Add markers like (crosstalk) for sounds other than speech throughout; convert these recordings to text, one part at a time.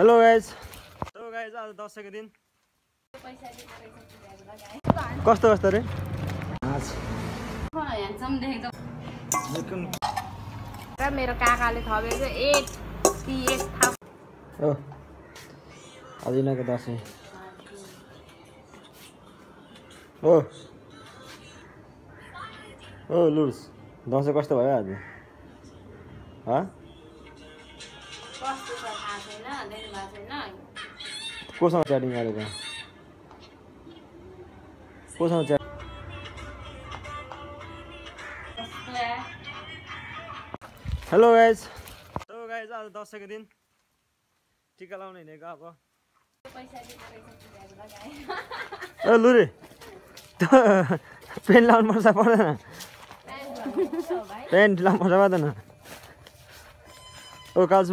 Hello guys hello guys आज दसैँको दिन। कस्तो कस्तो रे? र मेरो काकाले थपेको एट हो दसैँ। हो हो लुर्स दसैँ कस्तो भयो आज? कोसँग च्याटिङ गरेको? कोसँग chat hello guys hello guys आज दसैँको दिन। टिका लाउन हिँडेको अब। ओ लुरे। पेन्ट लाउनु पर्छ पर्दैन। पेन्ट लाउनु पर्छ पर्दैन। ओ काज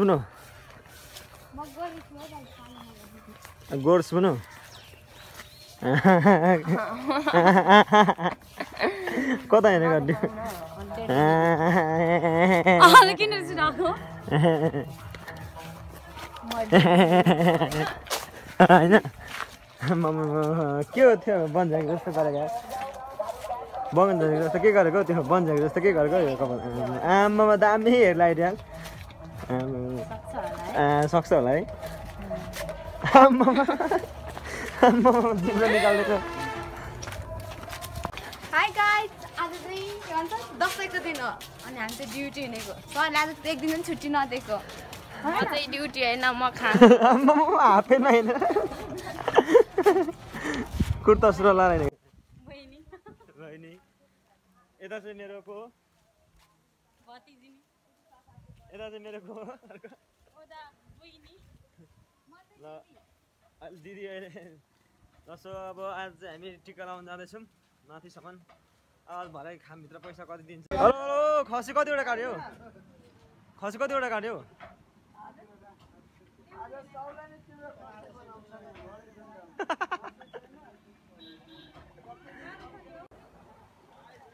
गोर्स बुनो कता किन सुनाएको होइन। के हो त्यो? बन्जाको जस्तो गरेको बन्जाको जस्तो के गरेको? त्यो बन्जाको जस्तो के गरेको? यो कपाल। आमामा दामी हेर्ला आइडिया। सक्छ होला है। आमामा आमामा तिम्रो निकालिदिएको हाई गाइस आज चाहिँ के भन्छ? दसैँको दिन हो। अनि हामी चाहिँ ड्युटी हिँडेको। सरले आज एक दिन पनि छुट्टी नदिएको। म चाहिँ ड्युटी होइन म खानु। आमामा हाफेमा होइन कुर्ता सुरुवाल हिँडेको। बहिनी। यता चाहिँ मेरो को? यता चाहिँ मेरो को? ल अहिले दिदी अहिले (laughs) जसो अब आज चाहिँ हामी टिका लाउनु जाँदैछौँ माथिसम्म आज भरे खामभित्र पैसा कति दिन्छ? हेलो हेलो खसी कतिवटा काट्यो? खसी कतिवटा काट्यो?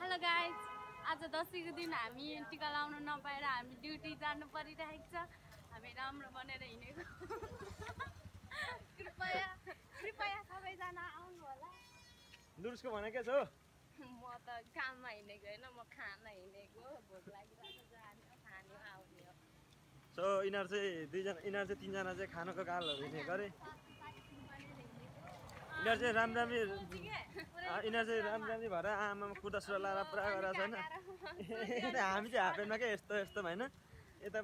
हेलो गाइस आज दसैँको दिन हामी टिका लाउन नपाएर हामी ड्युटी जानु परिरहेको छ। हामी राम्रो बनेर हिँडेको। (laughs) कृपया कृपया सबैजना आउनु होला दुर्सको भने के छ? म त काममा हिँडेको होइन म खाना हिँडेको भोक लागिरहेको जाने हो, खाने आउने हो। सो यिनीहरू चाहिँ दुईजना यिनीहरू चाहिँ तिनजना चाहिँ खानको गालहरू हिँडेको अरे यिनीहरू चाहिँ राम राम्री यिनीहरू चाहिँ राम राम्री भएर आमामा कुर्ता सुरुवाल लाएर पुरा गरेर छैन (laughs) हामी चाहिँ हाफेनमा के यस्तो यस्तो होइन यता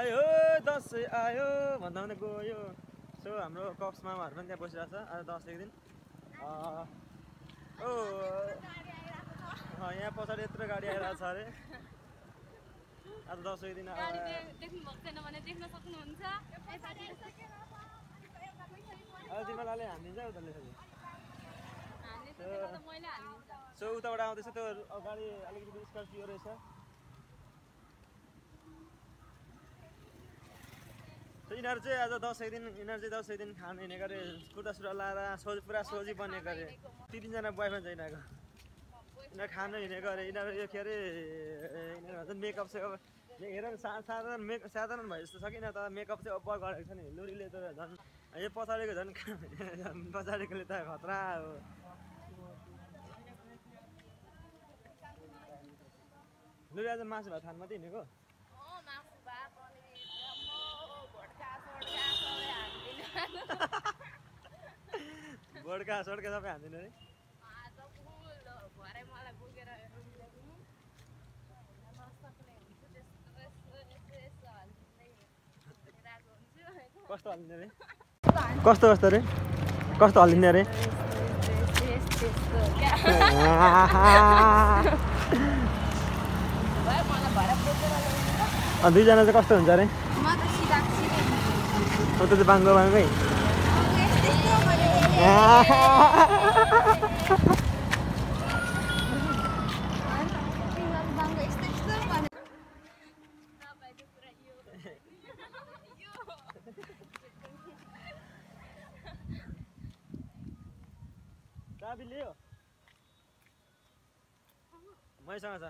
आयो दसैँ आयो भन्दा भन्दा गयो। सो हाम्रो कक्स मामाहरू पनि त्यहाँ बसिरहेको छ आज दसैँको दिन। ओ यहाँ पछाडि यत्रो गाडी आइरहेको छ अरे। आज दसैँको दिन अब तिमीलाई हानिदिन्छ उताले सो उताबाट आउँदैछ त्यो गाडी अलिकति स्कर्पियो रहेछ। यिनीहरू चाहिँ आज दसैँ दिन यिनीहरू चाहिँ दसैँ दिन खानु हिँडेको अरे कुर्ता सुरुवाल लाएर सोझी पुरा सोझी बनेको अरे ती तिनजना बोयफ्रेन्ड छ यिनीहरूको। यिनीहरू खानु हिँडेको अरे यिनीहरू यो के अरे यिनीहरू मेकअप सेकअप हेर न, सा साधारण मेक साधारण भए जस्तो छ कि त मेकअप चाहिँ अब्बर गरेको छ नि। लुरीले त झन् यो पछाडिको झन् (laughs) पछाडिकोले त खतरा हो। लुरी आज मासु भात खानु मात्रै हिँडेको अँ, मासु भात अनि अम्मो, भोड्का सोड्का सबै हालिदिनु। बड्का सड्का सबै हान्दिनँ अरे आज फुल भरे मलाई बोकेर ल्याउनु। नसक्ने हुन्छु, त्यस्तो यस्तो यस्तो यस्तो हालिदिँदै हिँडिरहेको हुन्छु होइन। कस्तो हालिदिने अरे? कस्तो कस्तो अरे? कस्तो हालिदिने अरे? (laughs) (laughs) दुईजना चाहिँ कस्तो हुन्छ अरे? म त बाङ्गो बाङ्गै मैसँग छ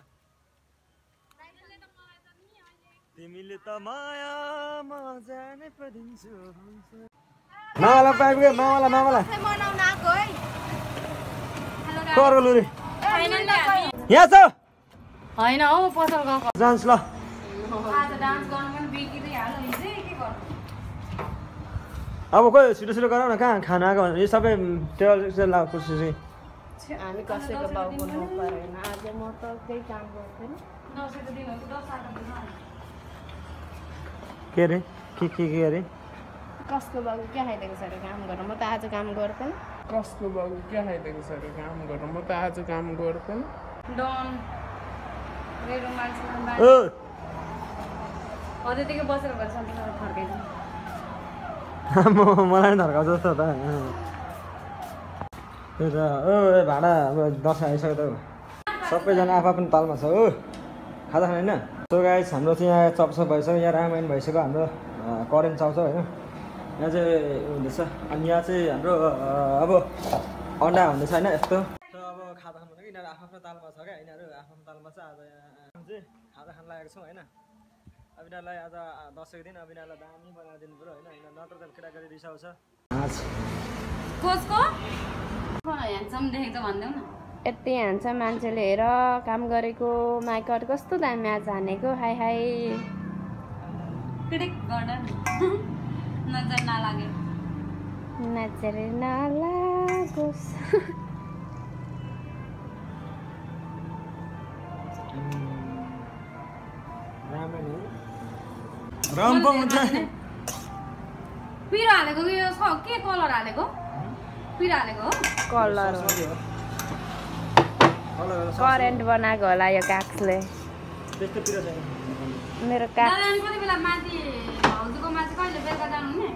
दाइले त मलाई त नि अहिले तिमीले त मायामा जाने लुरी यहाँ छ। होइन हौ पसल गएको। ल। अब खोइ छिटो छिटो गरौँ न कहाँ खाना आएको भने यो सबै टेबल ला कुर्सी हामी कसैको नपरेन आज म त केही काम कि अरे? के के के अरे? कसको बाउ के खाइदिएको छ अरे काम गर्न? म त आज काम गर्थेन कसको बाउ के खाइदिएको छ अरे काम गर्नु? म त आज काम गर्थेन डन। मेरो मान्छेमा ओ! हो त्यतिकै बसेर सन्चै फर्काइदिनु। (laughs) म मलाई पनि धर्काउँछ जस्तो त। त्यही त ओ ए भाडा अब दसैँ आइसक्यो त। सबैजना आफ्नो तालमा छ हो। खाजा खाने होइन? सो गाइस हाम्रो चाहिँ यहाँ चपसप भइसक्यो यहाँ रामायण भइसक्यो हाम्रो करेन्ट चल्छ होइन। यहाँ चाहिँ हुँदैछ अनि यहाँ चाहिँ हाम्रो अब अन्डा हुँदैछ होइन यस्तो। अब खाजा खानु भनेको यिनीहरू आफ्नो तालमा छ क्या यिनीहरू आफ्नो तालमा छ। आज यहाँ चाहिँ खाजा खान लागेको छौँ होइन। अब यिनीहरूलाई आज दसैँको दिन अब यिनीहरूलाई दामी बनाएर दिनु पऱ्यो होइन। यिनीहरू नत्र त केटाकेटी रिसाउँछ। यति हान्छ मान्छेले हेर काम गरेको माइकट कस्तो दामी आज हानेको हाई हाई (laughs) नजर नलागे। नजर नलागोस्। रम्पो हुन्छ पिरो हालेको के कलर हालेको? हो? कलर हो। करेन्ट बनाएको होला यो काक्सले। त्यस्तो पिरो छैन मेरो काक दादा अनि कति बेला माथि भाउजूको माथि कहिले बेलुका जानुहुने?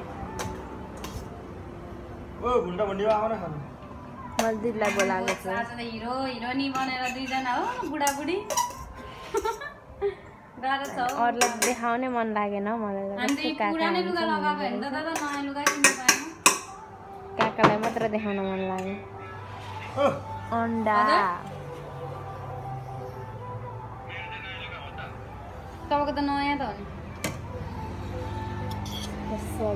ओ भुन्डा भुन्डी आउन खानु। मैले दिदीलाई बोलाएको छु। आज त हिरो हिरोनी बनेर दुईजना हो बुढाबुढी। अरूलाई देखाउनै मन लागेन मलाई पुरानै लुगा लगाएको दादा नयाँ लुगा किन्नु पाएन काकालाई मात्र देखाउन मन लाग्यो अन्डा तपाईँको त नयाँ त हो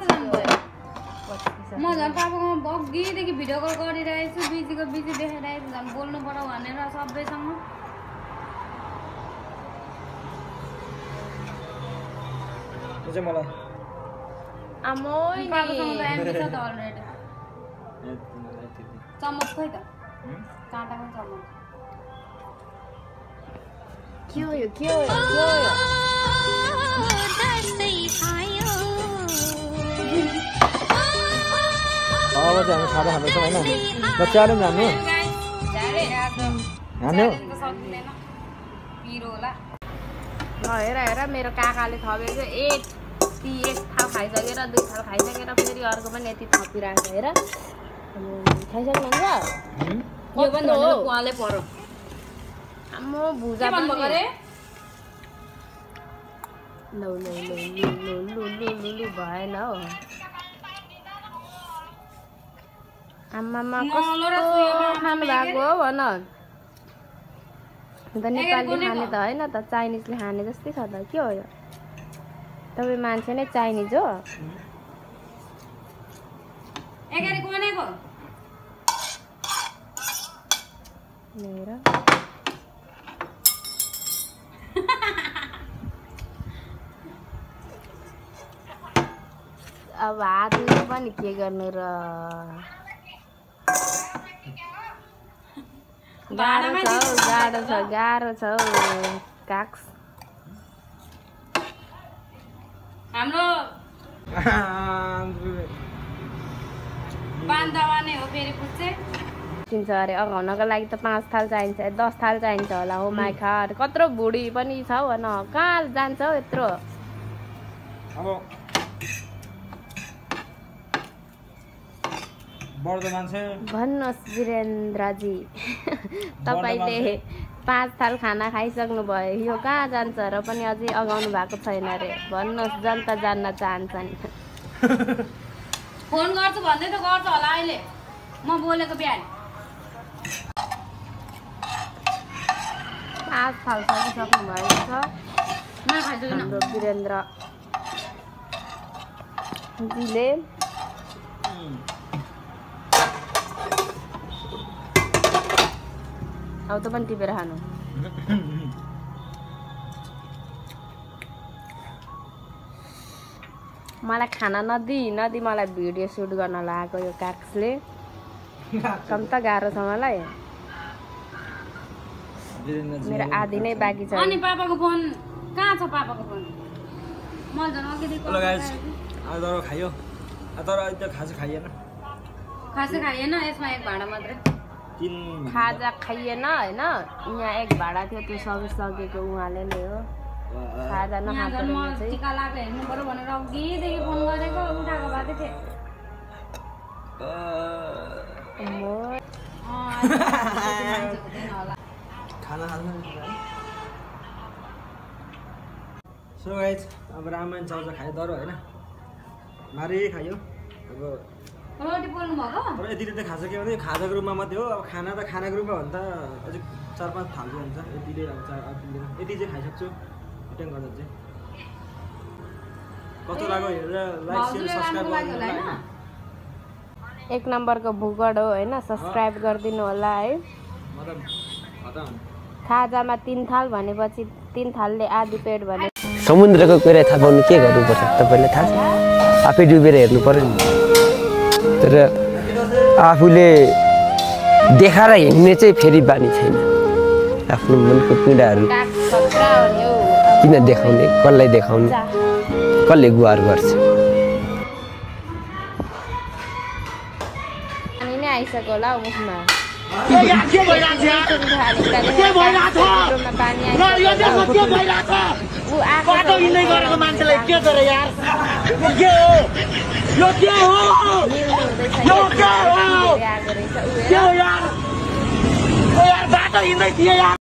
नि म झन् पापाकोमा अघिदेखि भिडियो कल गरिरहेको छु बिजीको बिजी देखाइरहेको छु झन् बोल्नु पऱ्यो भनेर सबैसँग चाहिँ मलाई आमोइ पापासँग त एमबी छ त अलरेडी। चम्मच खोइ त? काँटाको चम्मच के हो यो के हो यो के हो अब चाहिँ हामी खाजा खाँदैछौँ होइन ल च्यालेन्ज हान्नु हेर हेर मेरो काकाले थपेको एक ती एक थाल खाइसकेर दुई थाल खाइसकेर फेरि अर्को पनि यति थपिरहेको हेर खाइसक्नुहुन्छ हुँ? यो पनि? धन्यले कुवाले पऱ्यो आम्मो भुजा पनि लौ लौ लौ लु लु लु लु लु लु भएन हौ आमामा कस्तो खानु भएको हो भन त नेपाली खाने त होइन त चाइनिजले खाने जस्तै छ त के हो यो तपाईँ मान्छे नै चाइनिज हो। अब हातले पनि के गर्नु र? गाह्रो छ गाह्रो छ गाह्रो छ हौ काक्स। हाम्रो (laughs) बान्दावा नै हो फेरि पुच्छे। चिन्छ अरे अघाउनको लागि त पाँच थाल चाहिन्छ दस थाल चाहिन्छ होला हो माइ खार कत्रो भुडी पनि छ हौ भन कहाँ जान्छ हौ यत्रो? अब बढ्दो मान्छे। भन्नुहोस् वीरेन्द्रजी। (laughs) तपाईँले पाँच थाल खाना खाइसक्नु भयो। यो कहाँ जान्छ र पनि अझै अगाउनु भएको छैन अरे। भन्नुहोस् जनता जान्न चाहन्छन् फोन गर्छु भन्दै त गर्छ होला अहिले। म बोलेको बिहान। पाँच थाल सकिसक्नु भएको छ नखाइदिनु अब त पनि टिपेर खानु मलाई खाना नदी नदी मलाई भिडियो सुट गर्न लगाएको यो काक्सले कम त गाह्रो छ मलाई मेरो आधी नै बाँकी छ अनि पापाको फोन कहाँ छ पापाको फोन तर खायो आज तर खासै खाइएन खासै खाइएन यसमा एक भाँडा मात्रै खाजा खाइएन होइन? यहाँ एक भाडा थियो त्यो सबै सकेको उहाँले नै हो। खाजा यहाँ नखाएको टिका लगाएको हेर्नु पऱ्यो भनेर अघिदेखि फोन गरेको उठाएको भएको थिएँ। सो गाइज (laughs) अब रामायण चर्चा खायो तर होइन। मारै खायो? अब तर यतिले त खान्छ के भने खाजाको रूपमा मात्रै हो। अब खाना त खानाको रूपमा हो भने त। अझै चार पाँच थाल्को हुन्छ यतिले अब चार तिनले यति चाहिँ खाइसक्छु। रिटर्न गर्दा चाहिँ। कस्तो लाग्यो हेरेर लाइक सेयर सब्सक्राइब गर्नु एक नम्बरको भुगड हो होइन? सब्सक्राइब गरिदिनु होला है। खाजामा तिन थाल भनेपछि तिन थालले आधी पेट भने समुद्रको कुरा थाहा पाउनु के गर्नुपर्छ? तपाईँलाई थाहा छ? आफै डुबेर हेर्नु पर्यो नि। तर आफूले देखाएर हिँड्ने चाहिँ फेरि बानी छैन। आफ्नो मनको पीडाहरू काग खतरा हो नि हौ किन देखाउने कसलाई देखाउने। कसले गुहार गर्छ? आइसक्यो होला मुखमा। ऊ आएको भने मान्छेलाई के गरे यार? यो के हो? यो के हो मिल्नु हुँदैछ यो के